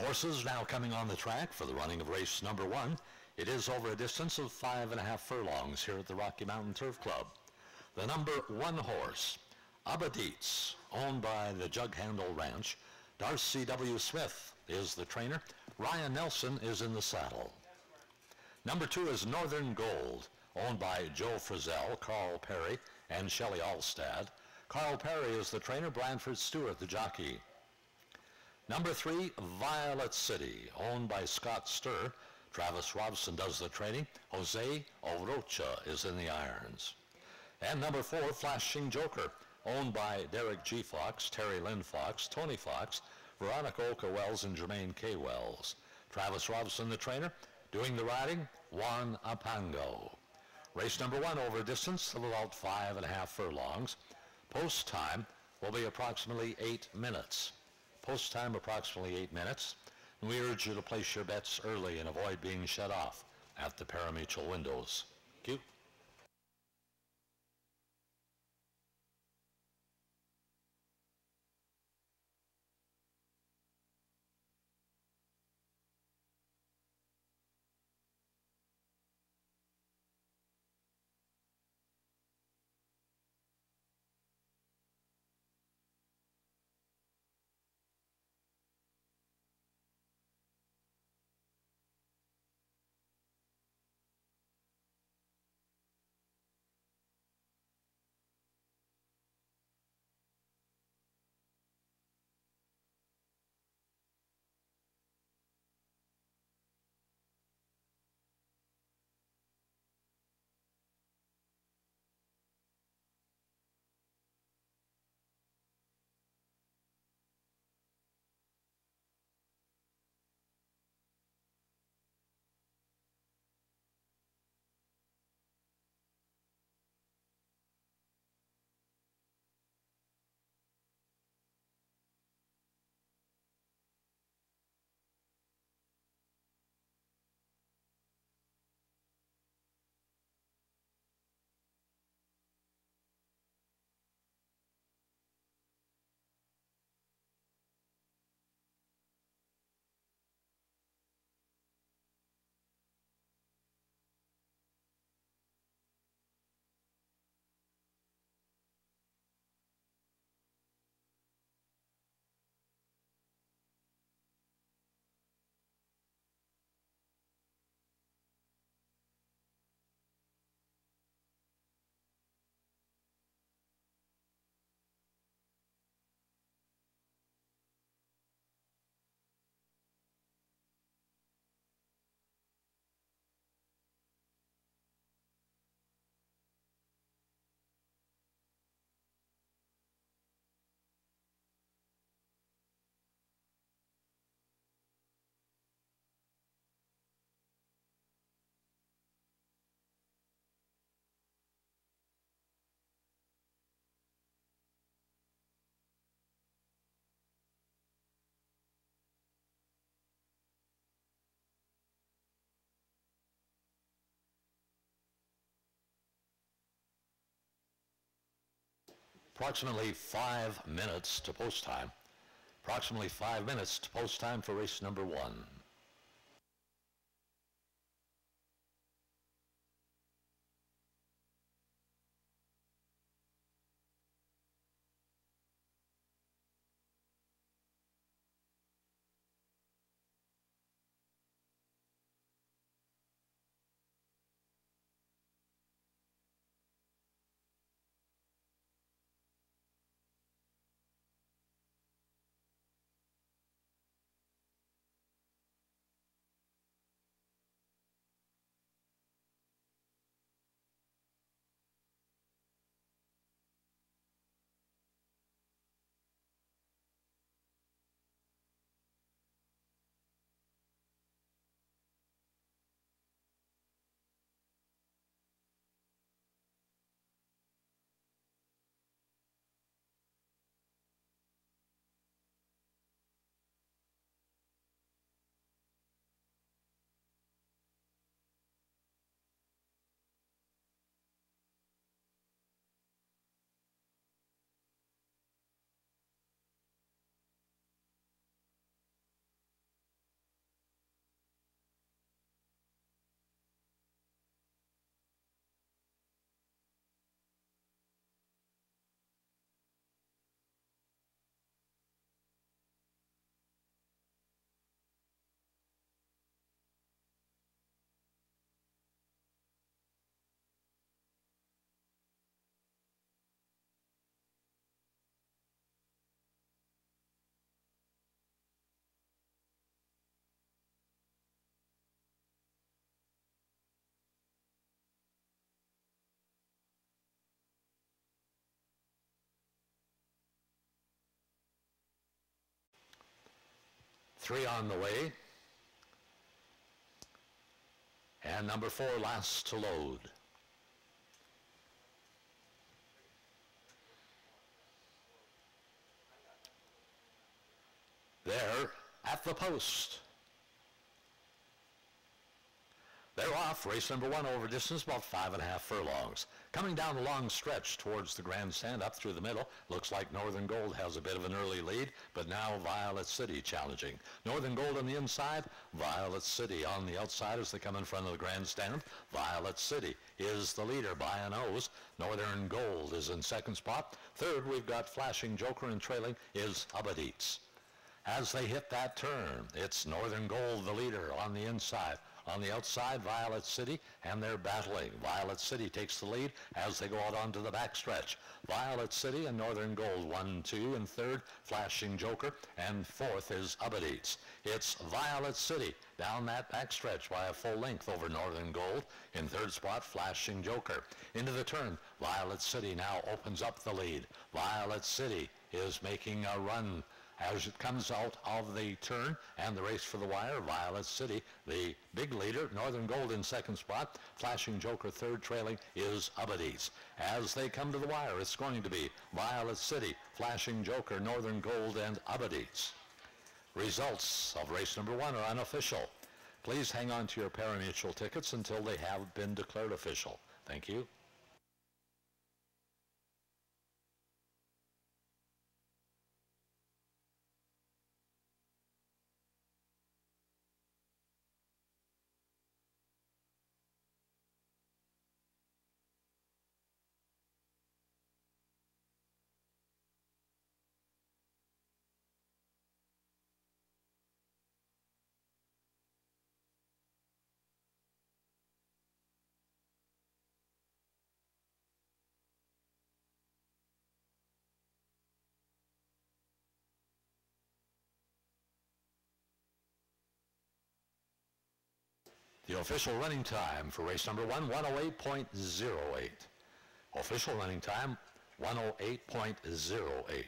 horses now coming on the track for the running of race number one. It is over a distance of five and a half furlongs here at the Rocky Mountain Turf Club. The number one horse, Abadites, owned by the Jug Handle Ranch. Darcy W. Smith is the trainer. Ryan Nelson is in the saddle. Number two is Northern Gold, owned by Joe Frizzell, Carl Perry, and Shelley Allstad. Carl Perry is the trainer, Blandford Stewart, the jockey. Number three, Violet City, owned by Scott Sturr. Travis Robson does the training. Jose Orocha is in the irons. And number four, Flashing Joker, owned by Derek G. Fox, Terry Lynn Fox, Tony Fox, Veronica Oka Wells, and Jermaine K. Wells. Travis Robson, the trainer, doing the riding, Juan Apango. Race number one over a distance of about five and a half furlongs. Post time will be approximately eight minutes. Post time approximately eight minutes. We urge you to place your bets early and avoid being shut off at the parimutuel windows. Thank you. Approximately five minutes to post time. Approximately five minutes to post time for race number one. Three on the way. And number four last to load. There at the post. They're off. Race number one over distance about five and a half furlongs. Coming down the long stretch towards the grandstand up through the middle. Looks like Northern Gold has a bit of an early lead, but now Violet City challenging. Northern Gold on the inside, Violet City on the outside as they come in front of the grandstand. Violet City is the leader by a nose. Northern Gold is in second spot. Third, we've got Flashing Joker and trailing is Abadites. As they hit that turn, it's Northern Gold, the leader, on the inside. On the outside, Violet City, and they're battling. Violet City takes the lead as they go out onto the backstretch. Violet City and Northern Gold, one, two, and third, Flashing Joker, and fourth is Abadites. It's Violet City down that backstretch by a full length over Northern Gold. In third spot, Flashing Joker. Into the turn, Violet City now opens up the lead. Violet City is making a run as it comes out of the turn and the race for the wire, Violet City, the big leader, Northern Gold in second spot, Flashing Joker third, trailing is Abadies. As they come to the wire, it's going to be Violet City, Flashing Joker, Northern Gold, and Abadies. Results of race number one are unofficial. Please hang on to your parimutuel tickets until they have been declared official. Thank you. The official running time for race number one, 108.08. Official running time, 108.08.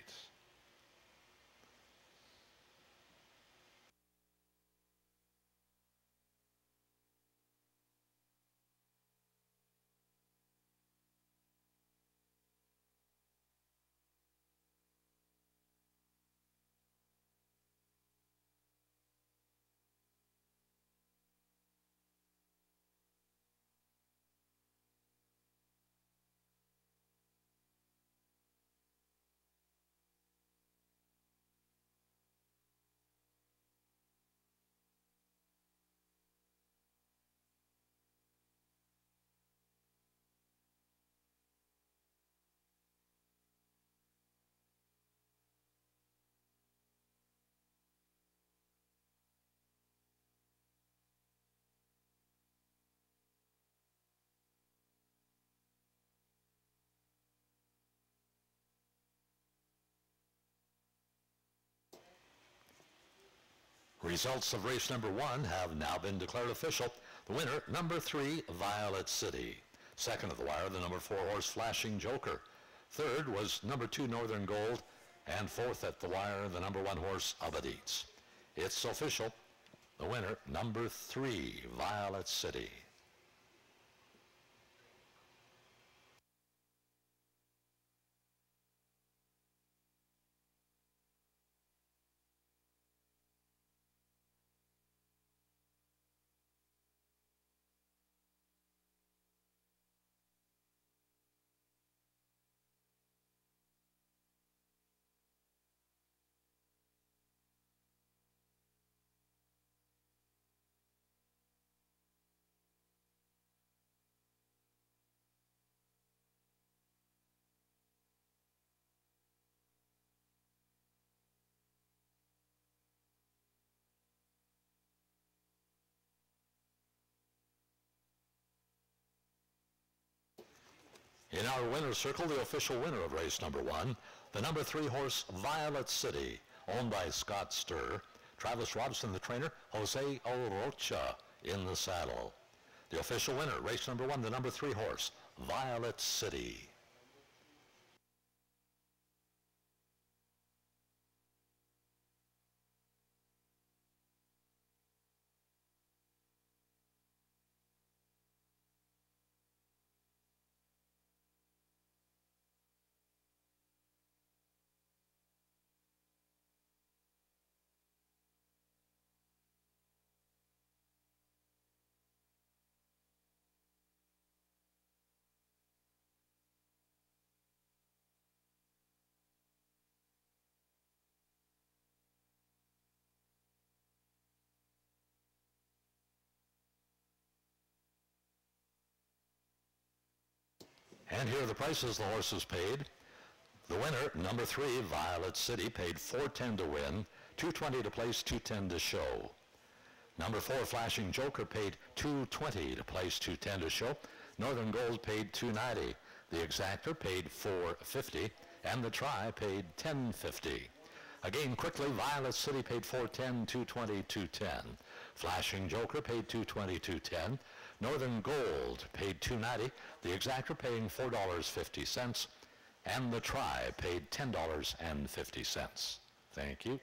Results of race number one have now been declared official. The winner, number three, Violet City. Second of the wire, the number four horse, Flashing Joker. Third was number two, Northern Gold. And fourth at the wire, the number one horse, Abadites. It's official. The winner, number three, Violet City. In our winner's circle, the official winner of race number one, the number three horse Violet City, owned by Scott Sturr. Travis Robson, the trainer, Jose Orocha in the saddle. The official winner, race number one, the number three horse, Violet City. And here are the prices the horses paid. The winner, number three, Violet City, paid 410 to win, 220 to place, 210 to show. Number four, Flashing Joker, paid 220 to place, 210 to show. Northern Gold paid 290. The Exactor paid 450, and the Try paid 1050. Again, quickly, Violet City paid 410, 220, 210. Flashing Joker paid 220, 210. Northern Gold paid 290. The Exactor paying $4.50. And the Try paid $10.50. Thank you.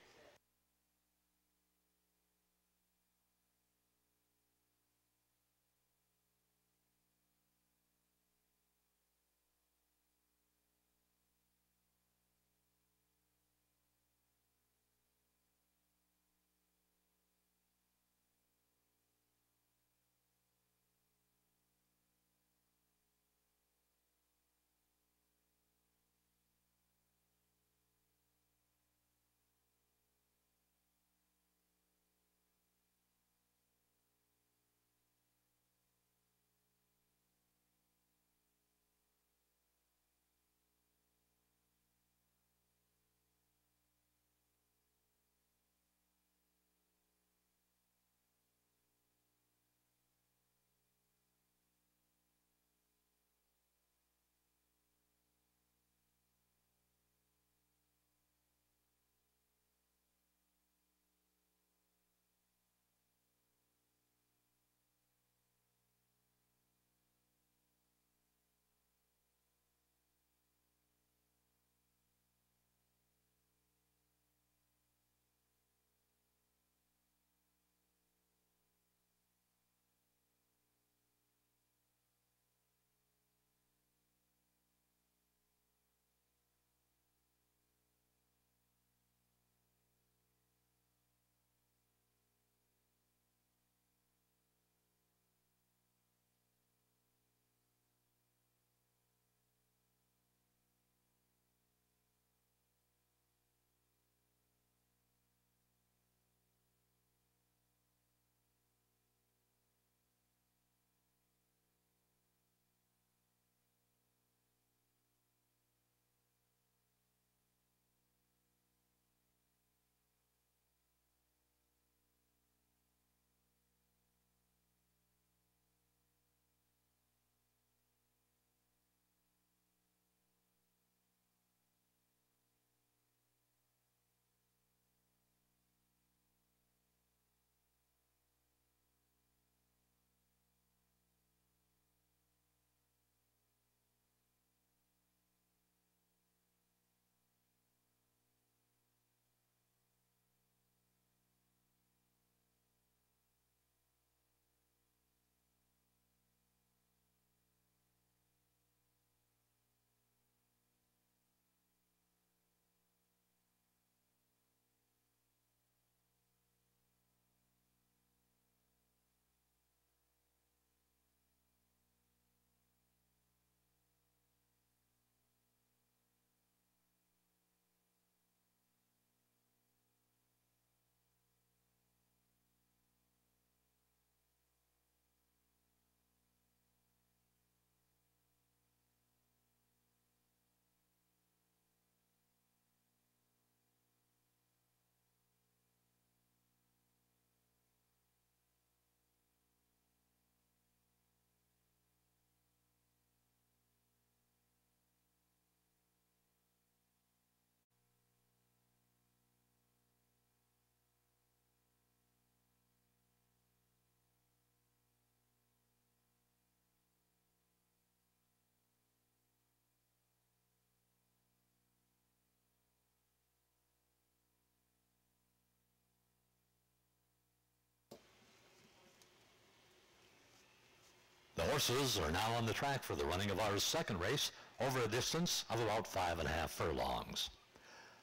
The horses are now on the track for the running of our second race over a distance of about five and a half furlongs.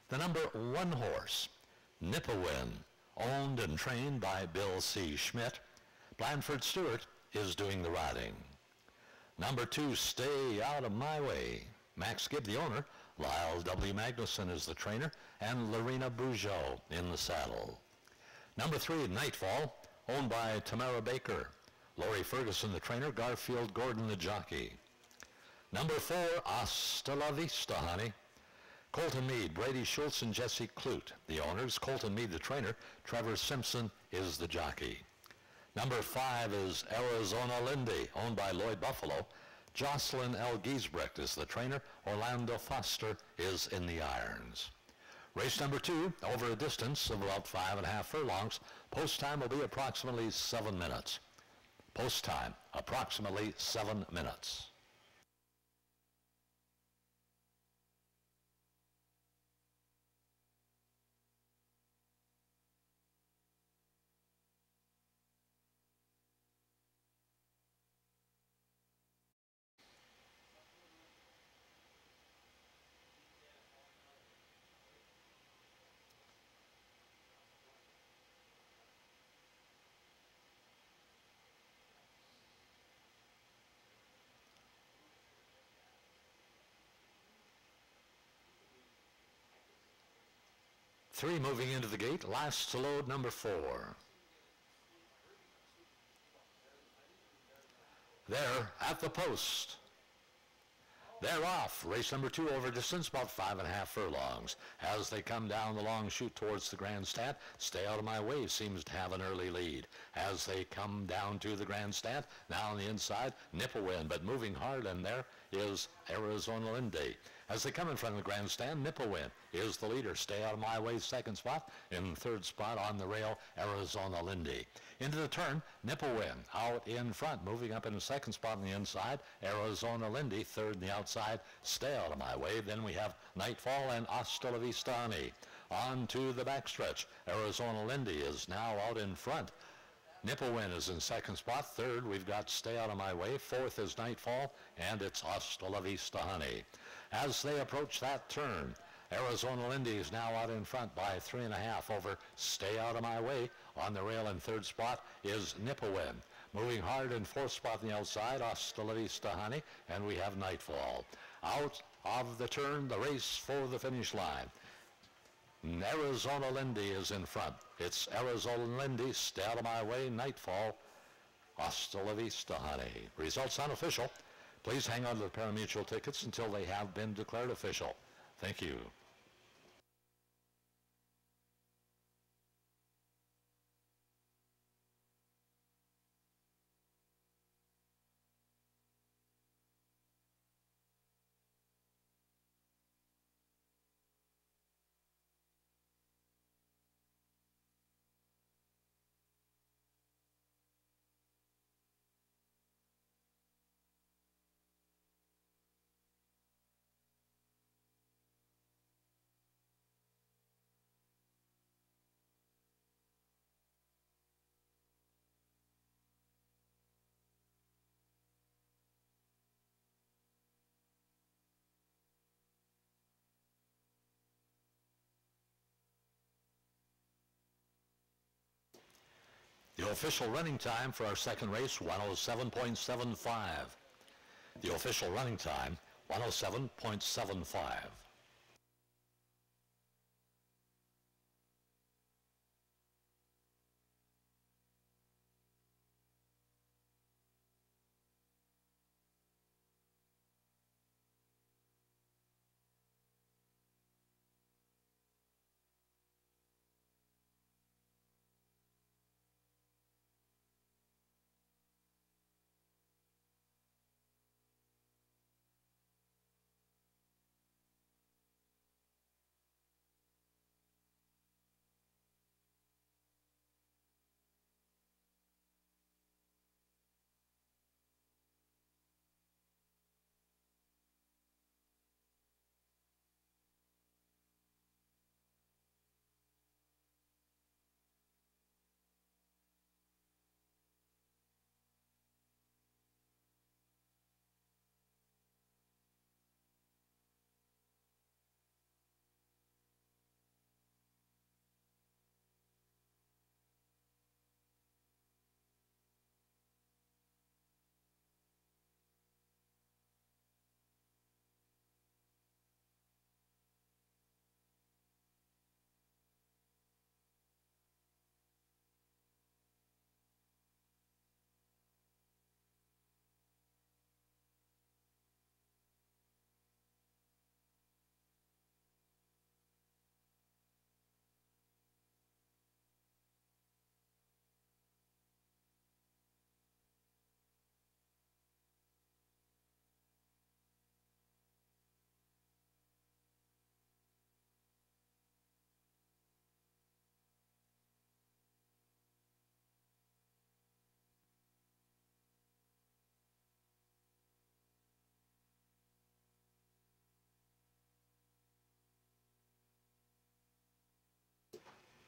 The number one horse, Nipawin, owned and trained by Bill C. Schmidt. Blandford Stewart is doing the riding. Number two, Stay Out of My Way. Max Gibb, the owner. Lyle W. Magnuson is the trainer, and Lorena Bugeaud in the saddle. Number three, Nightfall, owned by Tamara Baker. Laurie Ferguson, the trainer, Garfield Gordon, the jockey. Number four, Hasta La Vista, honey. Colton Mead, Brady Schultz, and Jesse Clute, the owners. Colton Mead, the trainer. Trevor Simpson is the jockey. Number five is Arizona Lindy, owned by Lloyd Buffalo. Jocelyn L. Giesbrecht is the trainer. Orlando Foster is in the irons. Race number two, over a distance of about five and a half furlongs. Post time will be approximately seven minutes. Post time, approximately seven minutes. Three moving into the gate. Last to load, number four. There at the post. They're off. Race number two over distance, about five and a half furlongs. As they come down the long chute towards the grandstand, Stay Out of My Way seems to have an early lead. As they come down to the grandstand, now on the inside, Nipawin, but moving hard, and there is Arizona Lindy. As they come in front of the grandstand, Nipawin is the leader. Stay out of my way, second spot. In third spot on the rail, Arizona Lindy. Into the turn, Nipawin out in front, moving up in the second spot on the inside. Arizona Lindy, third in the outside. Stay out of my way. Then we have Nightfall and Hasta La Vista Honey. On to the backstretch. Arizona Lindy is now out in front. Nipawin is in second spot. Third, we've got Stay Out of My Way. Fourth is Nightfall, and it's Hasta La Vista Honey. As they approach that turn, Arizona Lindy is now out in front by three and a half over Stay Out of My Way. On the rail in third spot is Nipawin. Moving hard in fourth spot on the outside, Hasta La Vista Honey, and we have Nightfall. Out of the turn, the race for the finish line. Arizona Lindy is in front. It's Arizona Lindy, stay out of my way, nightfall. Hasta la vista, honey. Results unofficial. Please hang on to the pari-mutuel tickets until they have been declared official. Thank you. The official running time for our second race, 107.75. The official running time, 107.75.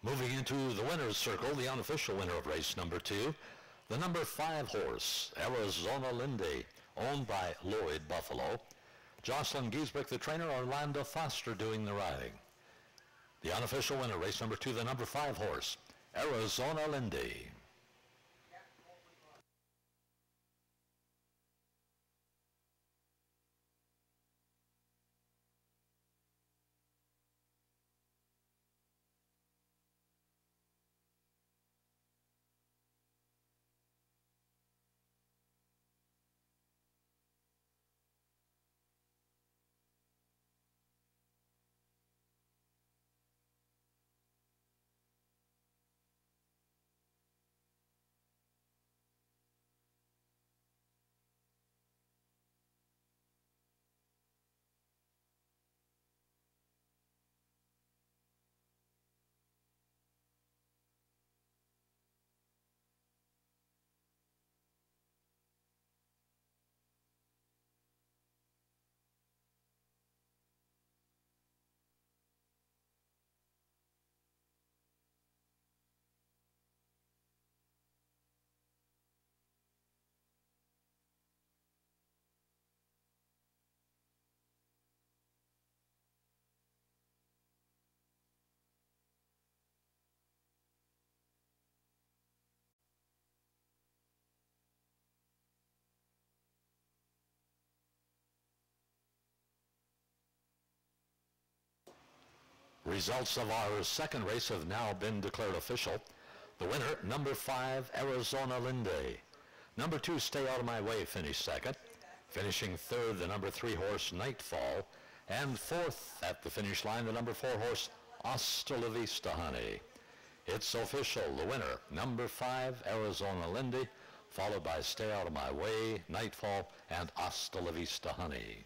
Moving into the winner's circle, the unofficial winner of race number two, the number five horse, Arizona Lindy, owned by Lloyd Buffalo. Jocelyn Giesbrecht, the trainer, Orlando Foster doing the riding. The unofficial winner, race number two, the number five horse, Arizona Lindy. Results of our second race have now been declared official. The winner, number five, Arizona Lindy. Number two, Stay Out of My Way, finished second. Finishing third, the number three horse, Nightfall. And fourth at the finish line, the number four horse, Hasta La Vista Honey. It's official. The winner, number five, Arizona Lindy, followed by Stay Out of My Way, Nightfall, and Hasta La Vista Honey.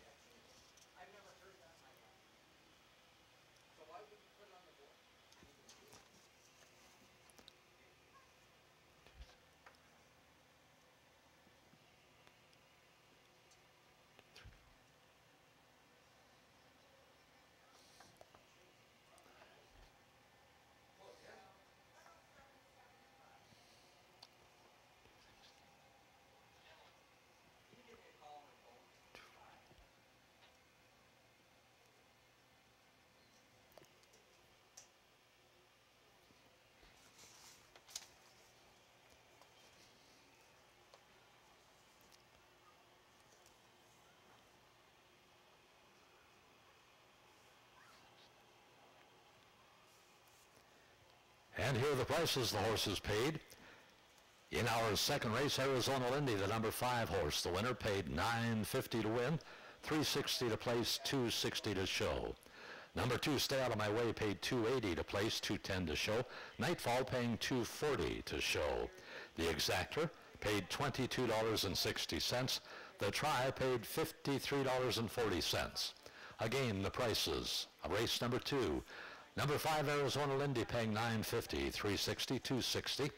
And here are the prices the horses paid. In our second race, Arizona Lindy, the number five horse, the winner paid 950 to win, 360 to place, 260 to show. Number two, Stay Out of My Way, paid 280 to place, 210 to show. Nightfall paying 240 to show. The Exactor paid $22.60. The Try paid $53.40. Again, the prices. Race number two, Number five, Arizona Lindy paying 950, 360, 260.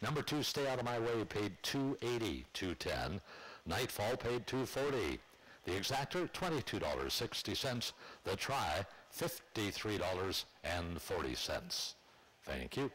Number two, Stay Out of My Way paid 280, 210. Nightfall paid 240. The exactor, $22.60. The try, $53.40. Thank you.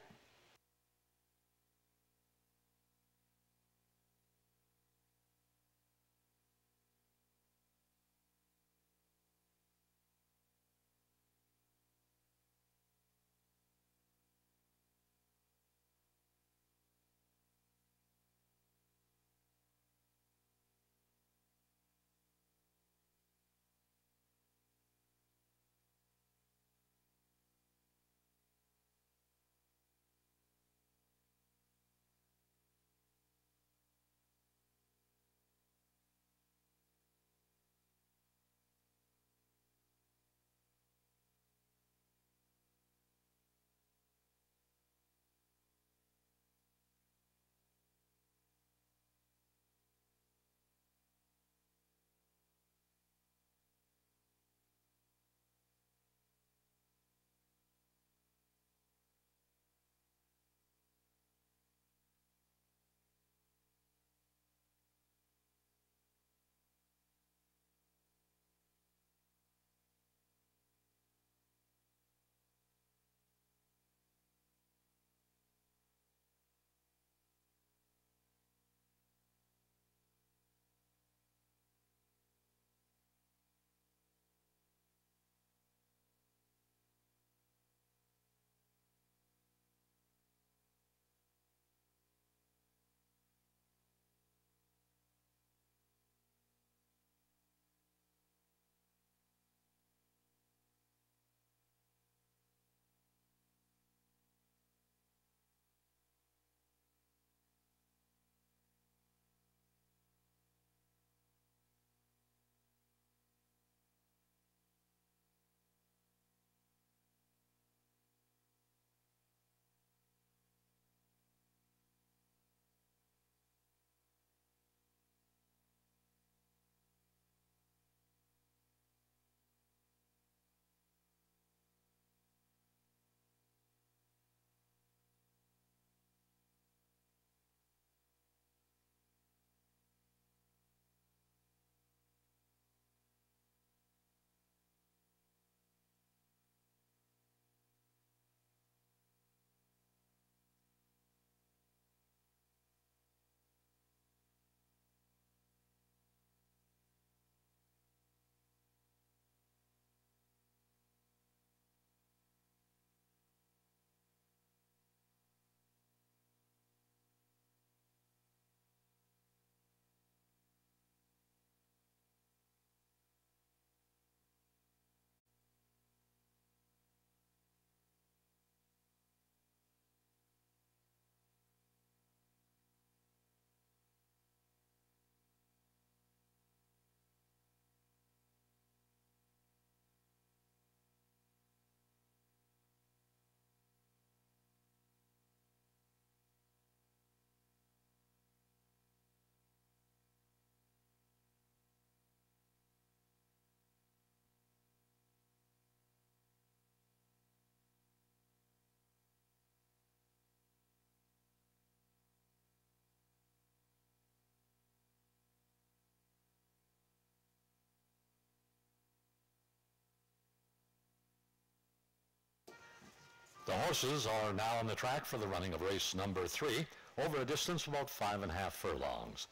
Horses are now on the track for the running of race number three over a distance of about five and a half furlongs.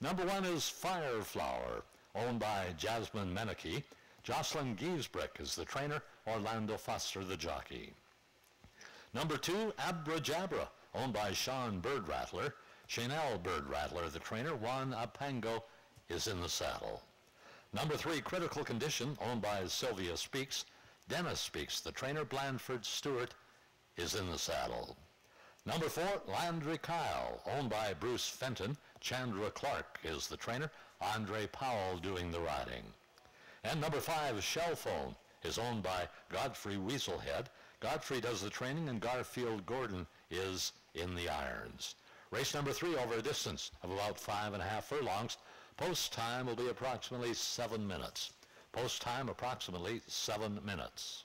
Number one is Fireflower, owned by Jasmine Menike. Jocelyn Giesbrecht is the trainer, Orlando Foster the jockey. Number two, Abra Jabra, owned by Sean Bird Rattler. Chanel Bird Rattler, the trainer. Juan Apango is in the saddle. Number three, Critical Condition, owned by Sylvia Speaks. Dennis Speaks, the trainer. Blandford Stewart is in the saddle. Number four, Landry Kyle, owned by Bruce Fenton. Chandra Clark is the trainer. Andre Powell doing the riding. And number five, Shell Phone, is owned by Godfrey Weaselhead. Godfrey does the training and Garfield Gordon is in the irons. Race number three over a distance of about five and a half furlongs. Post time will be approximately seven minutes. Post time approximately seven minutes.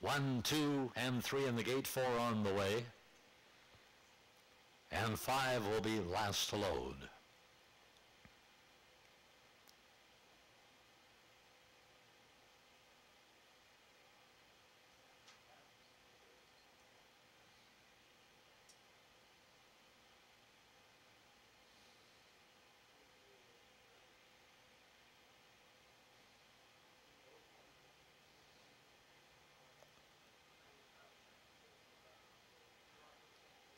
One, two, and three in the gate, four on the way. And five will be last to load.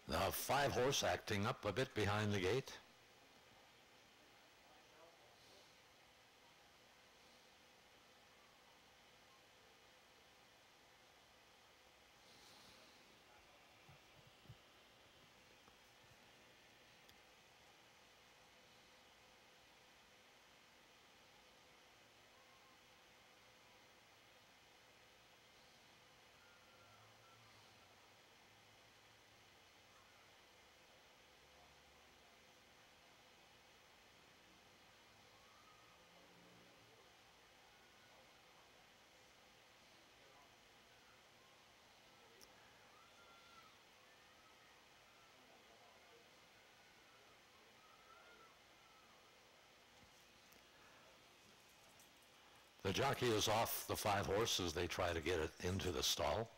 The five horse acting up a bit behind the gate. The jockey is off the five horses. They try to get it into the stall.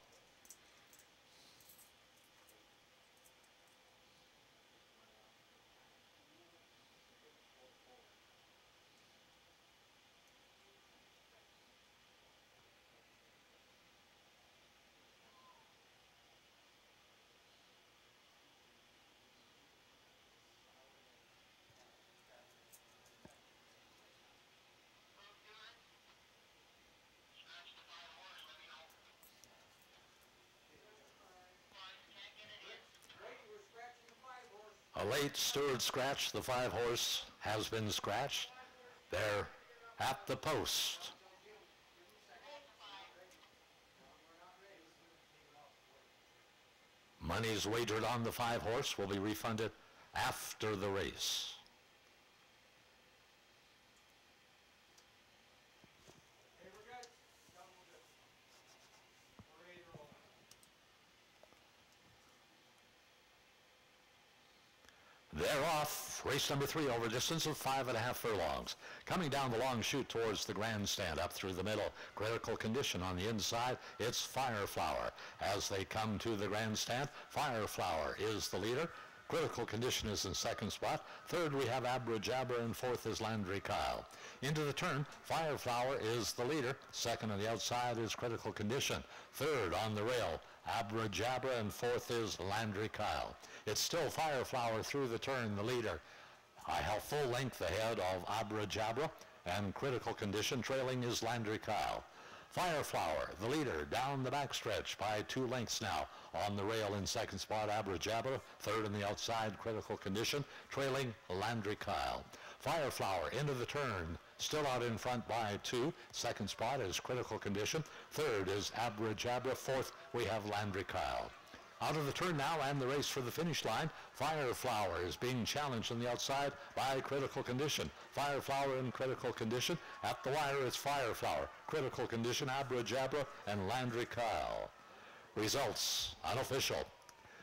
Late steward scratch. The five horse has been scratched. They're at the post. Monies wagered on the five horse will be refunded after the race. They're off. Race number three over a distance of five and a half furlongs. Coming down the long chute towards the grandstand up through the middle. Critical condition on the inside. It's Fireflower. As they come to the grandstand, Fireflower is the leader. Critical condition is in second spot. Third, we have Abra Jabra, and fourth is Landry Kyle. Into the turn, Fireflower is the leader. Second on the outside is Critical Condition. Third on the rail, Abra Jabra, and fourth is Landry Kyle. It's still Fireflower through the turn, the leader. I have full length ahead of Abra Jabra, and critical condition trailing is Landry Kyle. Fireflower, the leader, down the backstretch by two lengths now. On the rail in second spot, Abra Jabra. Third in the outside, critical condition, trailing Landry Kyle. Fireflower into the turn, still out in front by two. Second spot is critical condition. Third is Abra Jabra. Fourth, we have Landry Kyle. Out of the turn now and the race for the finish line. Fireflower is being challenged on the outside by Critical Condition. Fireflower in critical condition. At the wire, it's Fireflower. Critical condition, Abra Jabra and Landry Kyle. Results unofficial.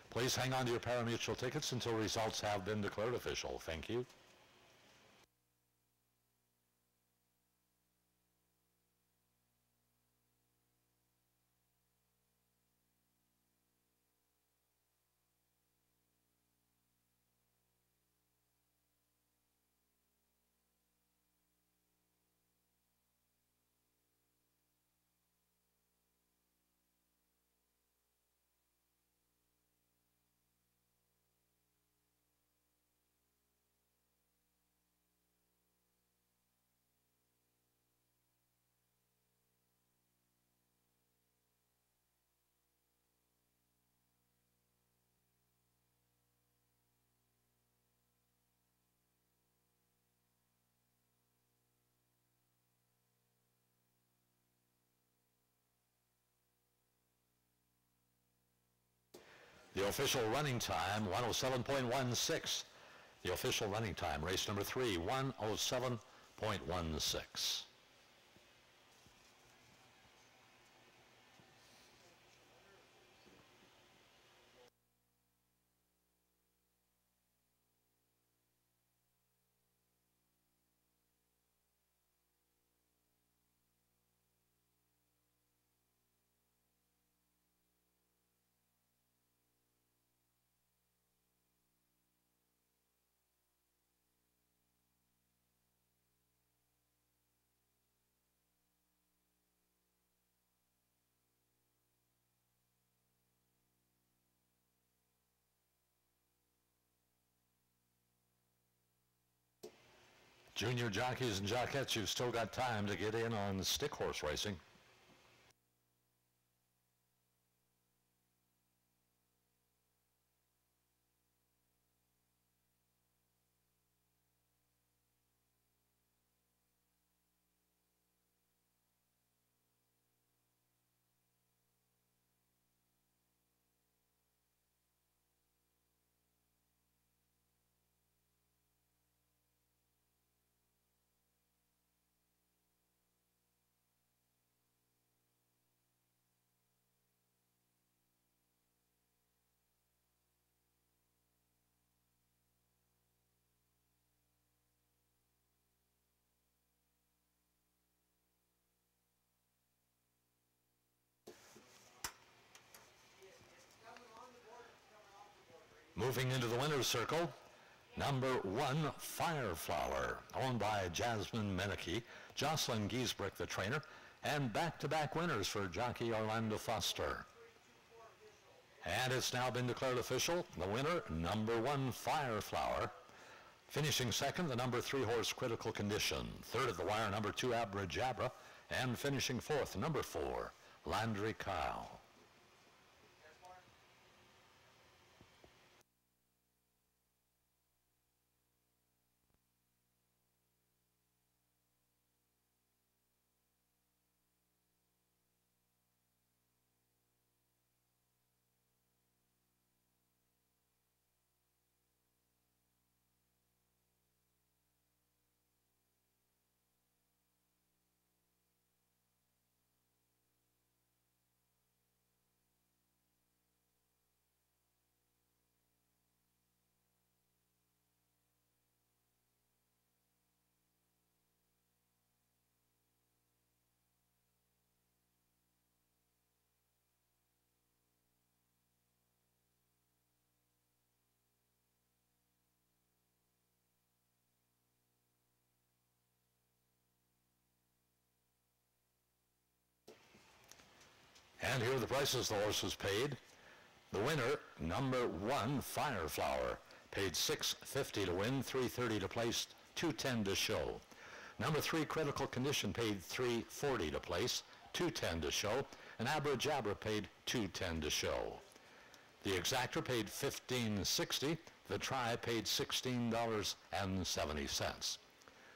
Please hang on to your parimutuel tickets until results have been declared official. Thank you. The official running time, 107.16. The official running time, race number three, 107.16. Junior jockeys and jockettes, you've still got time to get in on stick horse racing. Moving into the winner's circle, number one, Fireflower, owned by Jasmine Menike, Jocelyn Giesbrecht, the trainer, and back-to-back winners for jockey Orlando Foster. And it's now been declared official. The winner, number one, Fireflower. Finishing second, the number three horse, Critical Condition. Third at the wire, number two, Abra Jabra. And finishing fourth, number four, Landry Kyle. And here are the prices the horses paid. The winner, number one, Fireflower, paid 650 to win, 330 to place, 210 to show. Number three, Critical Condition, paid 340 to place, 210 to show, and Abra Jabra paid 210 to show. The exactor paid 1560. The try paid $16.70.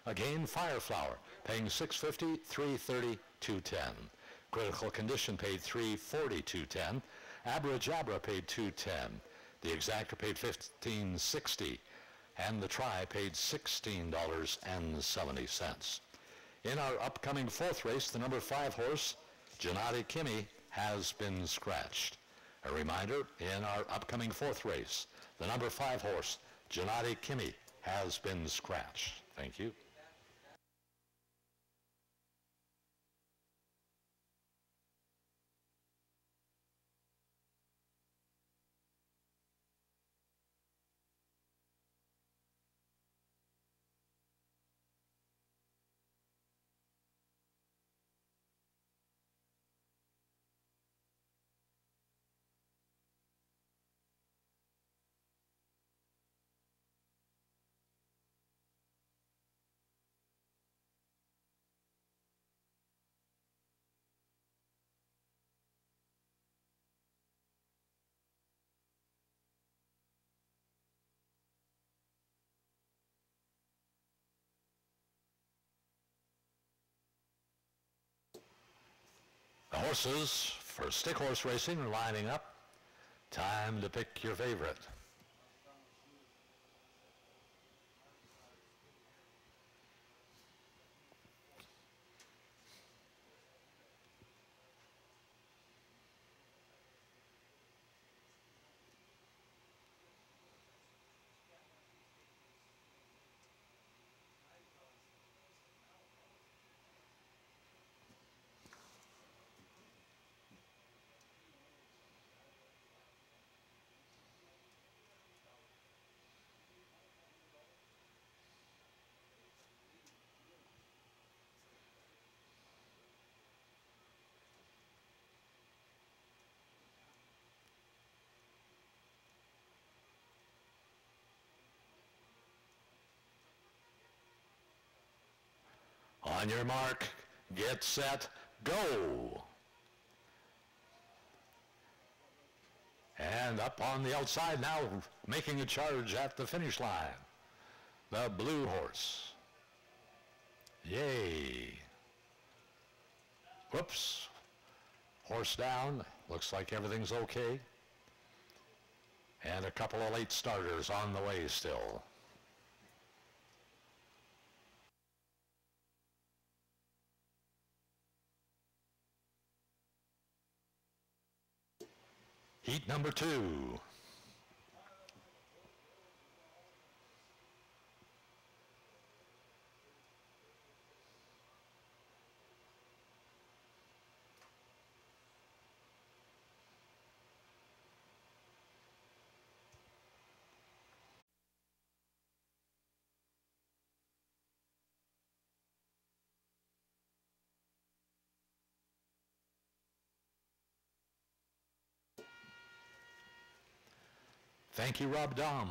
Again, Fireflower paying 650, 330, 210. Critical condition paid 342.10. Abrajabra paid 210. The exactor paid 1560 and the try paid $16.70. In our upcoming fourth race, the number five horse, Gennady Kimi, has been scratched. A reminder, in our upcoming fourth race, the number five horse, Gennady Kimi, has been scratched. Thank you. Horses for stick horse racing lining up. Time to pick your favorite. On your mark, get set, go. And up on the outside now, making a charge at the finish line. The blue horse. Yay. Whoops. Horse down. Looks like everything's okay. And a couple of late starters on the way still. Heat number two. Thank you, Rob Dom.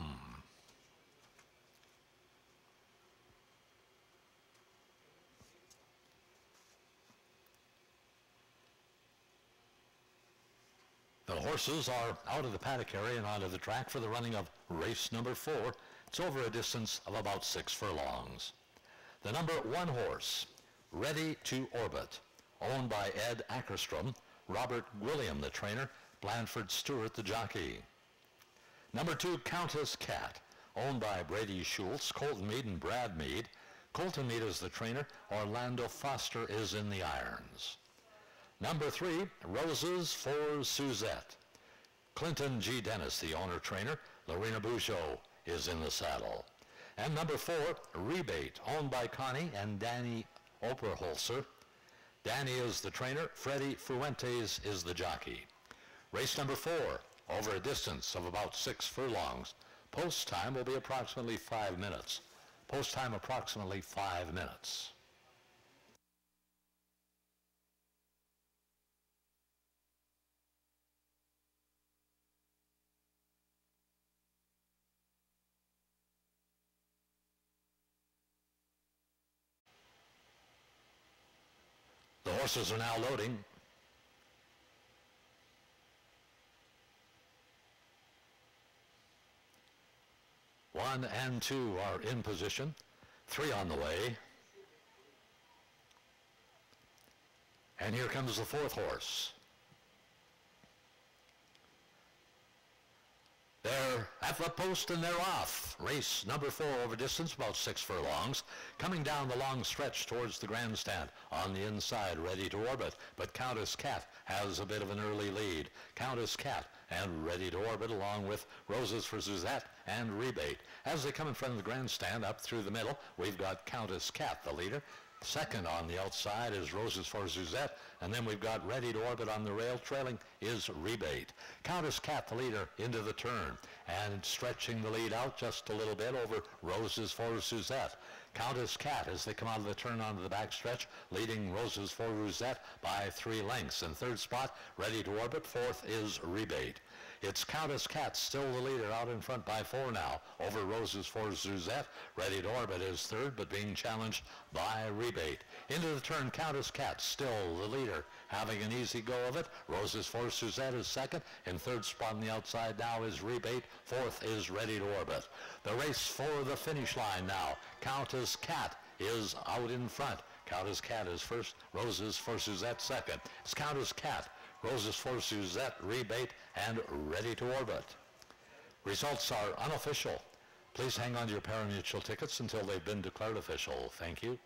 The horses are out of the paddock area and onto the track for the running of race number four. It's over a distance of about six furlongs. The number one horse, Ready to Orbit, owned by Ed Ackerstrom, Robert William, the trainer, Blandford Stewart, the jockey. Number two, Countess Cat, owned by Brady Schultz, Colton Mead, and Brad Mead. Colton Mead is the trainer. Orlando Foster is in the irons. Number three, Roses for Suzette. Clinton G. Dennis, the owner-trainer. Lorena Bujo is in the saddle. And number four, Rebate, owned by Connie and Danny Oberholzer. Danny is the trainer. Freddie Fuentes is the jockey. Race number four, over a distance of about six furlongs. Post time will be approximately five minutes. Post time approximately five minutes. The horses are now loading. One and two are in position. Three on the way. And here comes the fourth horse. They're at the post and they're off. Race number four over distance, about six furlongs. Coming down the long stretch towards the grandstand. On the inside, ready to orbit. But Countess Cat has a bit of an early lead. Countess Cat and ready to orbit along with Roses for Suzette and Rebate. As they come in front of the grandstand up through the middle, we've got Countess Cat, the leader. Second on the outside is Roses for Suzette, and then we've got Ready to Orbit on the rail. Trailing is Rebate. Countess Cat, the leader, into the turn, and stretching the lead out just a little bit over Roses for Suzette. Countess Cat as they come out of the turn onto the backstretch, leading Roses for Rosette by three lengths. In third spot, Ready to Orbit. Fourth is Rebate. It's Countess Cat, still the leader, out in front by four now. Over Roses for Suzette. Ready to Orbit is third, but being challenged by Rebate. Into the turn, Countess Cat, still the leader, having an easy go of it. Roses for Suzette is second. In third spot on the outside now is Rebate. Fourth is Ready to Orbit. The race for the finish line now. Countess Cat is out in front. Countess Cat is first. Roses for Suzette second. It's Countess Cat Roses for Suzette, Rebate, and Ready to Orbit. Results are unofficial. Please hang on to your pari-mutuel tickets until they've been declared official. Thank you.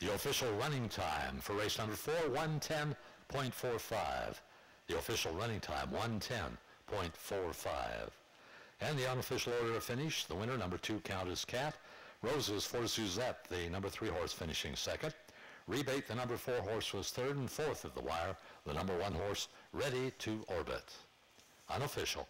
The official running time for race number four, 110.45. The official running time, 110.45. And the unofficial order of finish, the winner, number two, Countess Cat. Roses for Suzette, the number three horse finishing second. Rebate, the number four horse, was third and fourth of the wire. The number one horse, ready to orbit. Unofficial.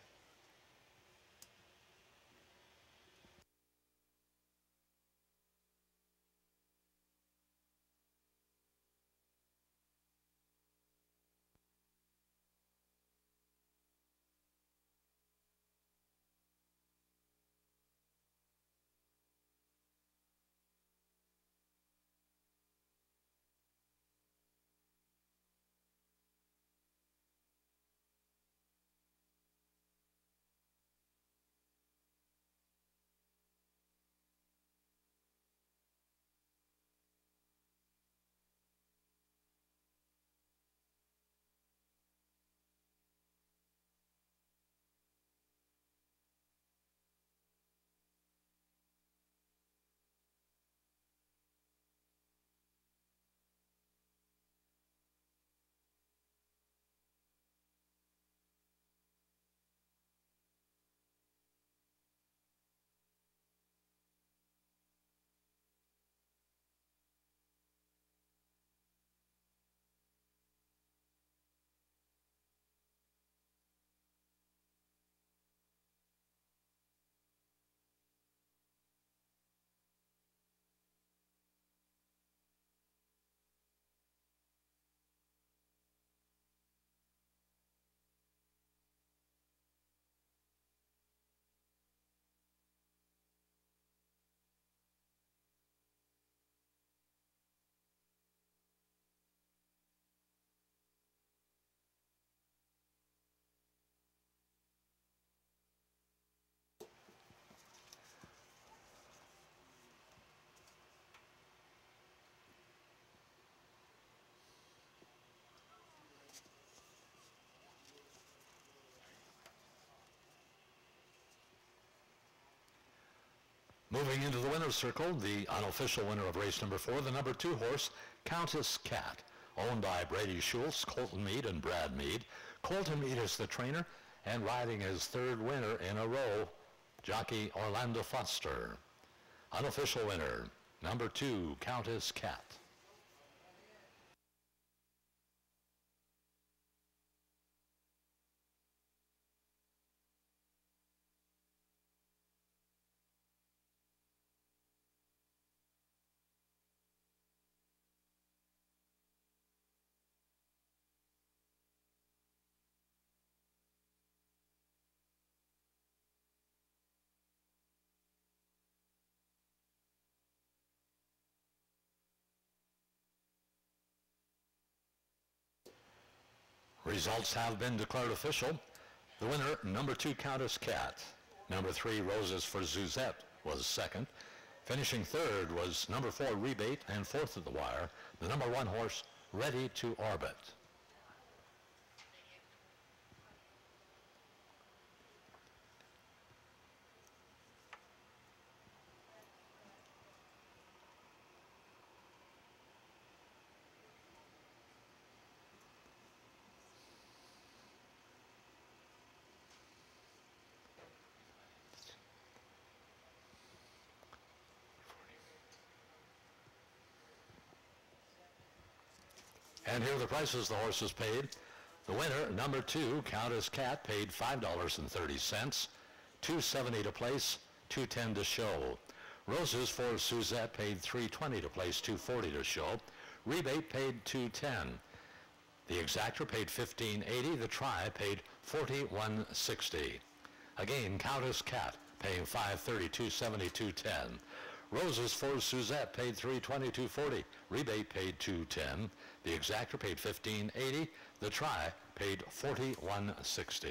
Moving into the winner's circle, the unofficial winner of race number four, the number two horse, Countess Cat, owned by Brady Schultz, Colton Mead, and Brad Mead. Colton Mead is the trainer and riding his third winner in a row, jockey Orlando Foster. Unofficial winner, number two, Countess Cat. Results have been declared official. The winner, number two, Countess Cat. Number three, Roses for Suzette, was second. Finishing third was number four, Rebate, and fourth of the wire, the number one horse, Ready to Orbit. And here are the prices the horses paid. The winner, number two, Countess Cat, paid $5.30. 270 to place, 210 to show. Roses for Suzette paid 320 to place, 240 to show. Rebate paid 210. The exactor paid 1580. The try paid 4160. Again, Countess Cat paying 530, 270, 210. Roses for Suzette paid 322.40. Rebate paid 210. The exactor paid 15.80. The try paid 41.60.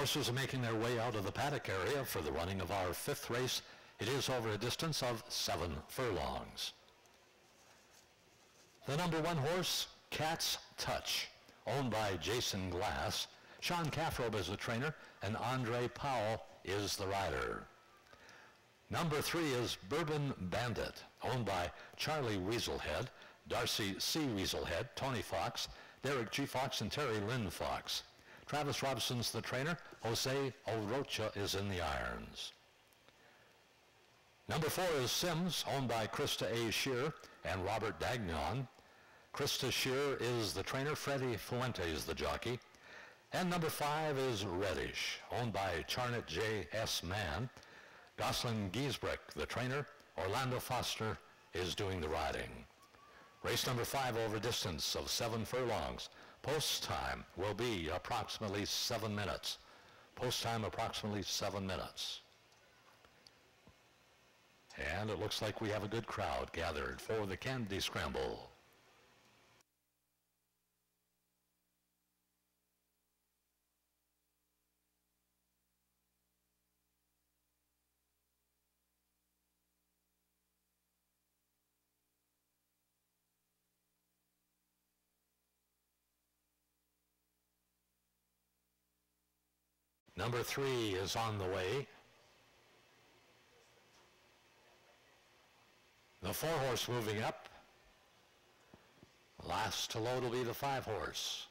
Horses are making their way out of the paddock area for the running of our fifth race. It is over a distance of seven furlongs. The number one horse, Cat's Touch, owned by Jason Glass. Sean Caffrobe is the trainer, and Andre Powell is the rider. Number three is Bourbon Bandit, owned by Charlie Weaselhead, Darcy C. Weaselhead, Tony Fox, Derek G. Fox, and Terry Lynn Fox. Travis Robson's the trainer. Jose Orocha is in the irons. Number four is Sims, owned by Krista A. Shear and Robert Dagnon. Krista Shear is the trainer. Freddie Fuentes the jockey. And number five is Reddish, owned by Charnet J. S. Mann. Jocelyn Giesbrecht, the trainer. Orlando Foster is doing the riding. Race number five over distance of seven furlongs. Post time will be approximately seven minutes. Post time approximately seven minutes. And it looks like we have a good crowd gathered for the Candy Scramble. Number three is on the way. The four horse moving up. Last to load will be the five horse.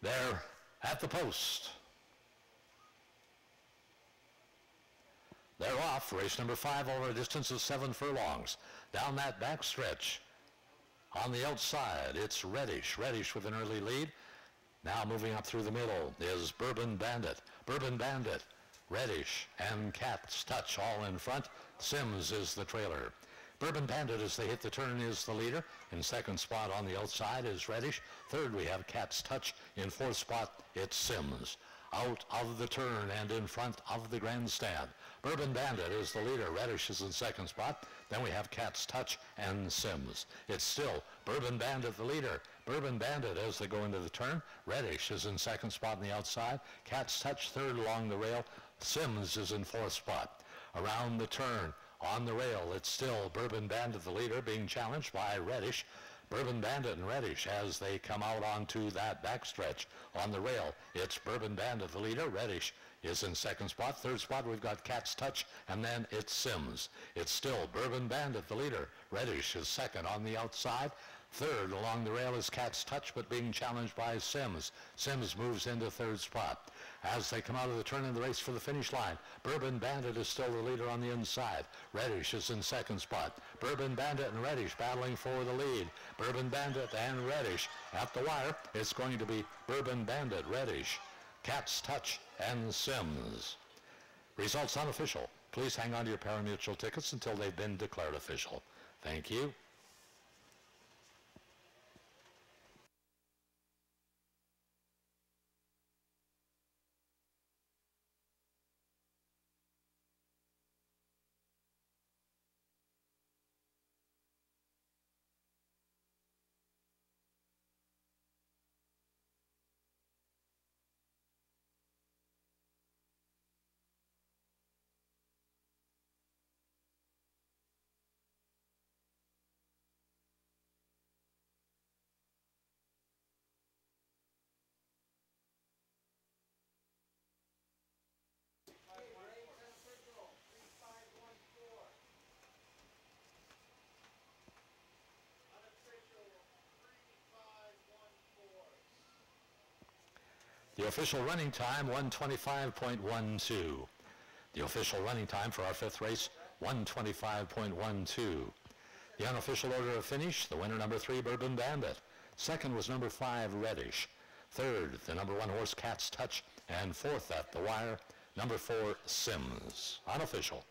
There at the post. They're off. Race number five over a distance of seven furlongs. Down that back stretch. On the outside, it's Reddish. Reddish with an early lead. Now moving up through the middle is Bourbon Bandit. Bourbon Bandit, Reddish, and Cat's Touch all in front. Sims is the trailer. Bourbon Bandit, as they hit the turn, is the leader. In second spot on the outside is Reddish. Third, we have Cat's Touch. In fourth spot, it's Sims. Out of the turn and in front of the grandstand. Bourbon Bandit is the leader. Reddish is in second spot. Then we have Cat's Touch and Sims. It's still Bourbon Bandit the leader. Bourbon Bandit as they go into the turn. Reddish is in second spot on the outside. Cat's Touch third along the rail. Sims is in fourth spot. Around the turn, on the rail, it's still Bourbon Bandit the leader being challenged by Reddish. Bourbon Bandit and Reddish as they come out onto that backstretch on the rail. It's Bourbon Bandit the leader. Reddish is in second spot. Third spot, we've got Cat's Touch, and then it's Sims. It's still Bourbon Bandit the leader. Reddish is second on the outside. Third along the rail is Cat's Touch, but being challenged by Sims. Sims moves into third spot. As they come out of the turn in the race for the finish line, Bourbon Bandit is still the leader on the inside. Reddish is in second spot. Bourbon Bandit and Reddish battling for the lead. Bourbon Bandit and Reddish at the wire. It's going to be Bourbon Bandit, Reddish, Cat's Touch, and Sims. Results unofficial. Please hang on to your parimutuel tickets until they've been declared official. Thank you. Official running time, 125.12. The official running time for our fifth race, 125.12. The unofficial order of finish, the winner number three, Bourbon Bandit. Second was number five, Reddish. Third, the number one horse, Cat's Touch. And fourth at the wire, number four, Sims. Unofficial.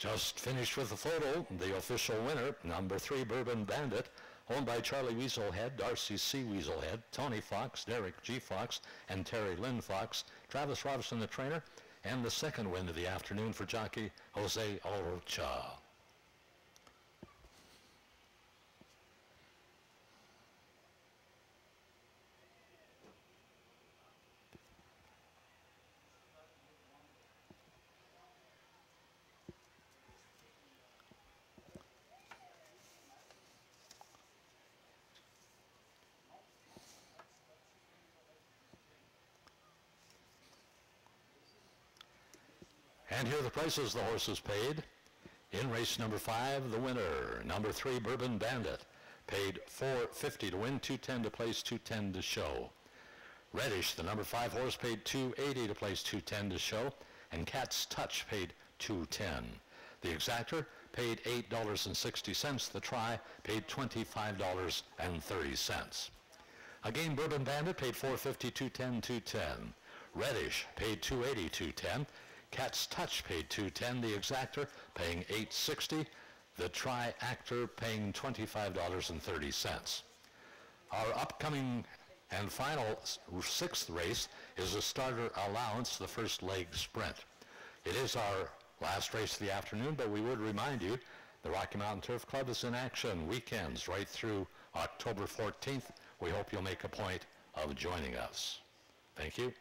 Just finished with the photo, the official winner, number three Bourbon Bandit, owned by Charlie Weaselhead, Darcy C. Weaselhead, Tony Fox, Derek G. Fox, and Terry Lynn Fox, Travis Robinson, the trainer, and the second win of the afternoon for jockey Jose Orocha. And here are the prices the horses paid. In race number five, the winner, number three, Bourbon Bandit, paid 450 to win, 210 to place, 210 to show. Reddish, the number five horse, paid 280 to place, 210 to show, and Cat's Touch paid 210. The exactor paid $8.60. The try paid $25.30. Again, Bourbon Bandit paid 450, 210, 210. Reddish paid 280, 210. Cat's Touch paid 210 the exactor paying 860 the tri-actor paying $25.30. Our upcoming and final sixth race is the starter allowance, the first leg sprint. It is our last race of the afternoon, but we would remind you the Rocky Mountain Turf Club is in action weekends right through October 14th. We hope you'll make a point of joining us. Thank you.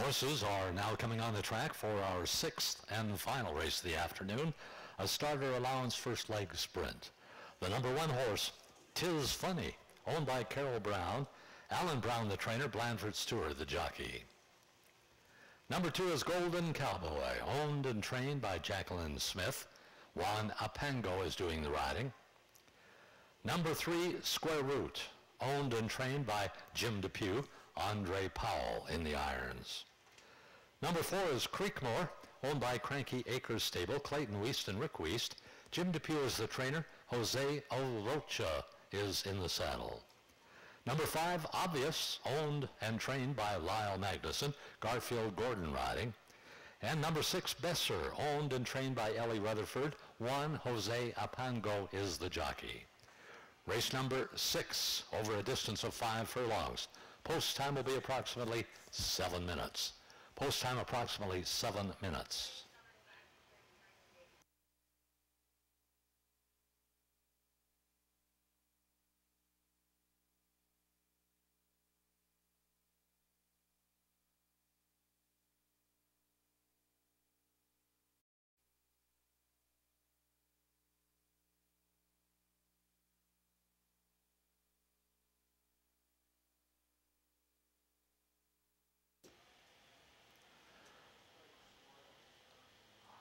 Horses are now coming on the track for our sixth and final race of the afternoon, a starter allowance first leg sprint. The number one horse, Tis Funny, owned by Carol Brown, Alan Brown the trainer, Blandford Stewart the jockey. Number two is Golden Cowboy, owned and trained by Jacqueline Smith. Juan Apango is doing the riding. Number three, Square Root, owned and trained by Jim Depew, Andre Powell in the irons. Number four is Creekmore, owned by Cranky Acres Stable, Clayton Weist and Rick Weist. Jim Depew is the trainer. Jose Orocha is in the saddle. Number five, Obvious, owned and trained by Lyle Magnuson, Garfield Gordon riding. And number six, Besser, owned and trained by Ellie Rutherford. Juan Jose Apango is the jockey. Race number six, over a distance of five furlongs. Post time will be approximately seven minutes. Post time approximately seven minutes.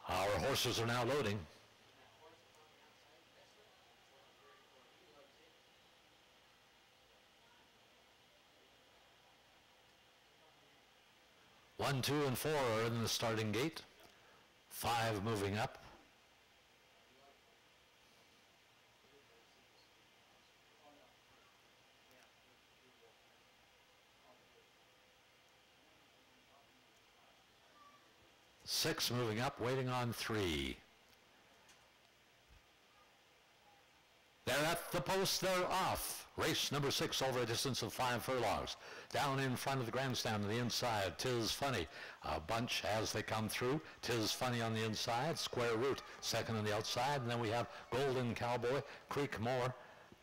Our horses are now loading. One, two, and four are in the starting gate. Five moving up. Six moving up, waiting on three. They're at the post, they're off. Race number six over a distance of five furlongs. Down in front of the grandstand on the inside, Tis Funny. A bunch as they come through. Tis Funny on the inside, Square Root second on the outside. And then we have Golden Cowboy, Creekmore,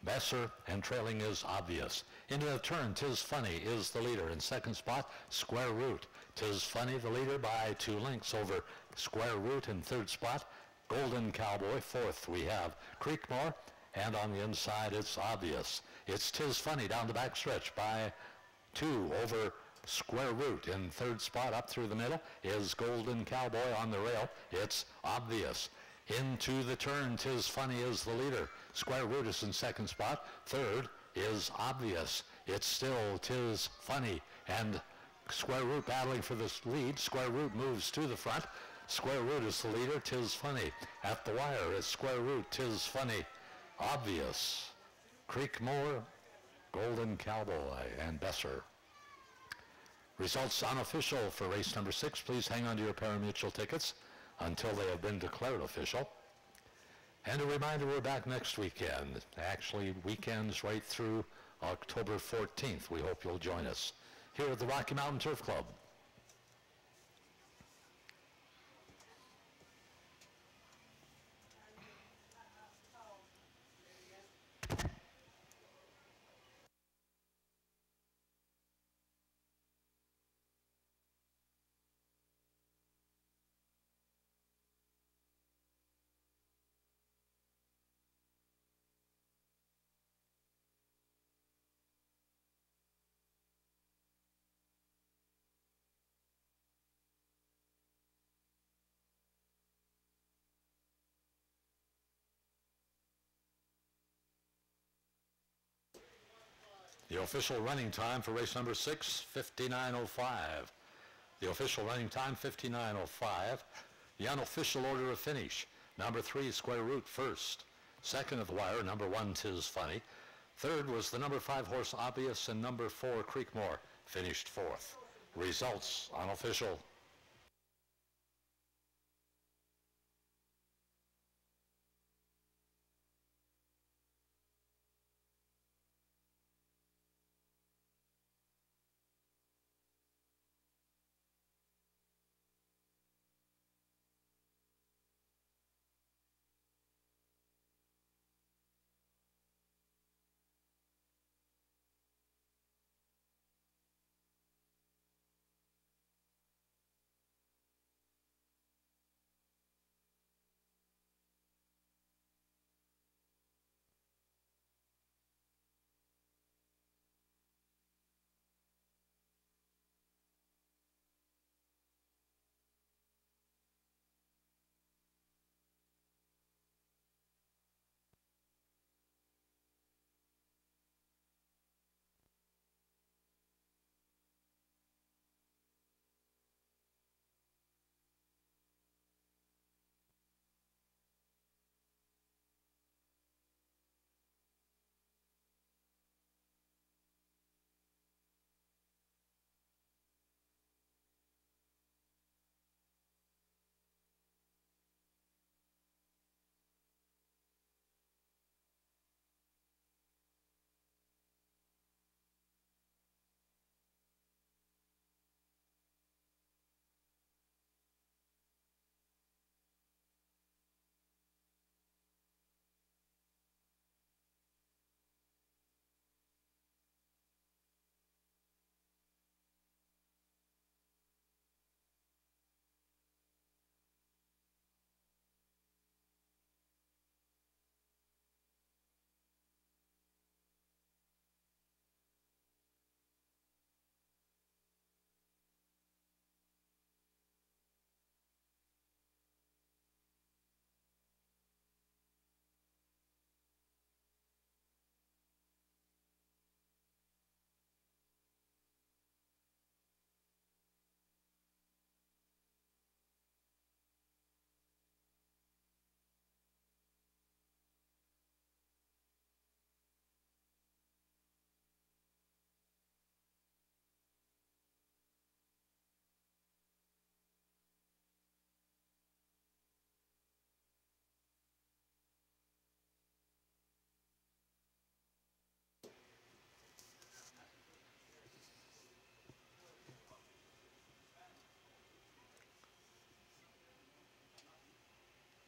Besser, and trailing is Obvious. Into the turn, Tis Funny is the leader. In second spot, Square Root. Tis Funny, the leader by two lengths over Square Root in third spot. Golden Cowboy, fourth. We have Creekmore, and on the inside, it's Obvious. It's Tis Funny down the back stretch by two over Square Root. In third spot, up through the middle, is Golden Cowboy on the rail. It's Obvious. Into the turn, Tis Funny is the leader. Square Root is in second spot. Third is Obvious. It's still Tis Funny. And Square Root battling for this lead. Square Root moves to the front. Square Root is the leader. Tis Funny. At the wire is Square Root. Tis Funny. Obvious. Creekmore, Golden Cowboy, and Besser. Results unofficial for race number six. Please hang on to your parimutuel tickets until they have been declared official. And a reminder, we're back next weekend. Actually, weekends right through October 14th. We hope you'll join us here at the Rocky Mountain Turf Club. The official running time for race number six, 59.05. The official running time, 59.05. The unofficial order of finish, number three, Square Root first. Second of the wire, number one, Tis Funny. Third was the number five horse, Obvious, and number four, Creekmore, finished fourth. Results, unofficial.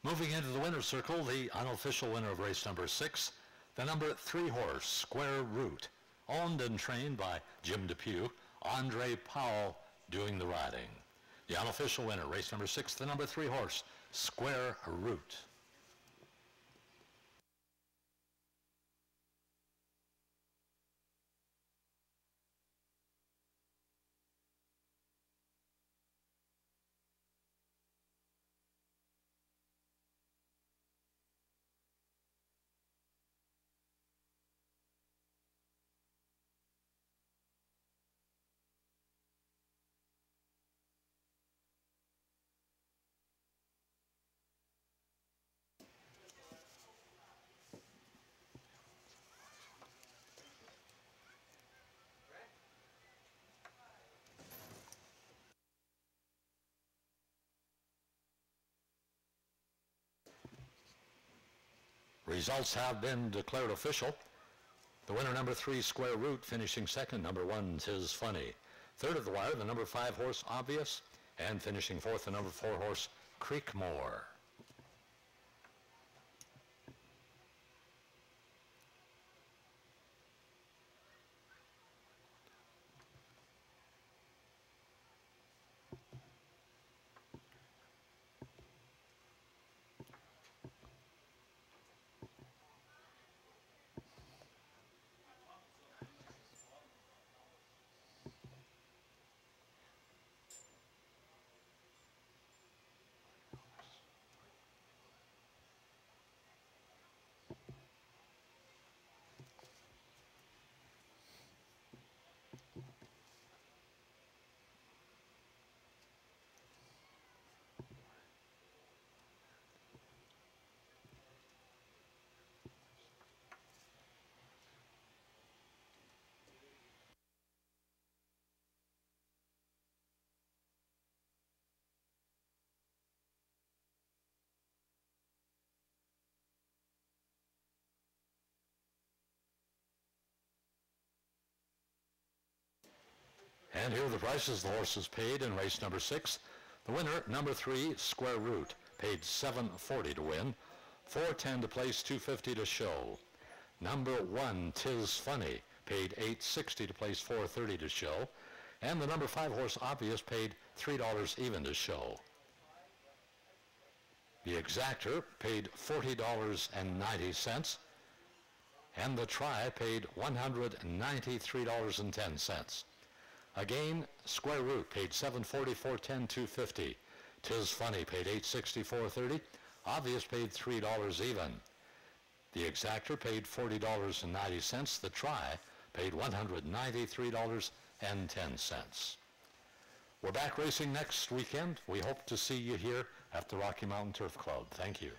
Moving into the winner's circle, the unofficial winner of race number six, the number three horse, Square Root, owned and trained by Jim Depew, Andre Powell doing the riding. The unofficial winner, race number six, the number three horse, Square Root. Results have been declared official. The winner, number three, Square Root, finishing second. Number one, Tis Funny. Third of the wire, the number five horse, Obvious. And finishing fourth, the number four horse, Creekmore. And here are the prices the horses paid in race number six. The winner, number three, Square Root, paid 740 to win, 410 to place, 250 to show. Number one, Tis Funny, paid 860 to place, 430 to show. And the number five horse, Obvious, paid $3 even to show. The exactor paid $40.90, and the try paid $193.10. Again, Square Root paid 744 10 250 Tis Funny paid 864 30 Obvious paid $3 even. The Exactor paid $40.90. The Try paid $193.10. We're back racing next weekend. We hope to see you here at the Rocky Mountain Turf Club. Thank you.